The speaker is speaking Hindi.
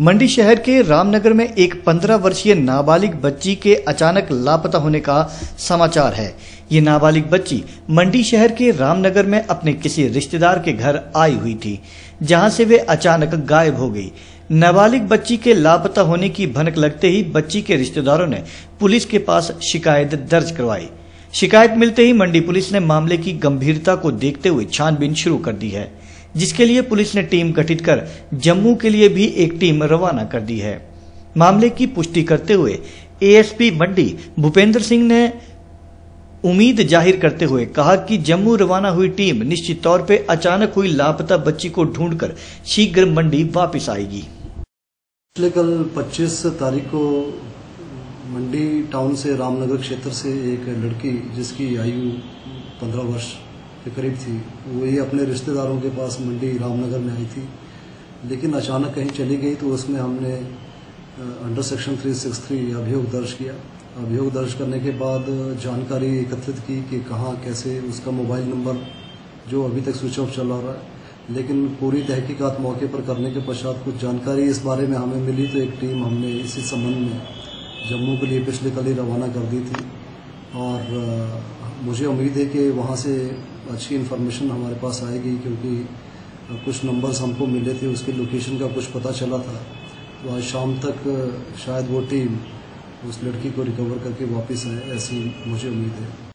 मंडी शहर के रामनगर में एक 15 वर्षीय नाबालिग बच्ची के अचानक लापता होने का समाचार है। ये नाबालिग बच्ची मंडी शहर के रामनगर में अपने किसी रिश्तेदार के घर आई हुई थी, जहाँ से वे अचानक गायब हो गई। नाबालिग बच्ची के लापता होने की भनक लगते ही बच्ची के रिश्तेदारों ने पुलिस के पास शिकायत दर्ज करवाई। शिकायत मिलते ही मंडी पुलिस ने मामले की गंभीरता को देखते हुए छानबीन शुरू कर दी है। जिसके लिए पुलिस ने टीम गठित कर जम्मू के लिए भी एक टीम रवाना कर दी है। मामले की पुष्टि करते हुए एएसपी मंडी भूपेंद्र सिंह ने उम्मीद ज़ाहिर करते हुए कहा कि जम्मू रवाना हुई टीम निश्चित तौर पर अचानक हुई लापता बच्ची को ढूंढकर शीघ्र मंडी वापस आएगी। पिछले कल 25 तारीख को मंडी टाउन से रामनगर क्षेत्र से एक लड़की जिसकी आयु 15 वर्ष के करीब थी। वही अपने रिश्तेदारों के पास मंडी रामनगर में आई थी। लेकिन अचानक कहीं चली गई तो उसमें हमने अंडर सेक्शन 363 अभियोग दर्ज किया। अभियोग दर्ज करने के बाद जानकारी एकत्रित की कि कहाँ, कैसे, उसका मोबाइल नंबर जो अभी तक स्विच ऑफ़ चला रहा है। लेकिन पूरी तहकीकात मौके पर करने के पश्चात कुछ जानकारी इस बारे में हमें मिली तो एक टीम हमने इसी संबंध में जम्मू के लिए पिछले कल ही रवाना कर दी थी। और मुझे उम्मीद है कि वहाँ से अच्छी इन्फॉर्मेशन हमारे पास आएगी क्योंकि कुछ नंबर्स हमको मिले थे, उसकी लोकेशन का कुछ पता चला था। तो आज शाम तक शायद वो टीम उस लड़की को रिकवर करके वापस आए, ऐसी मुझे उम्मीद है।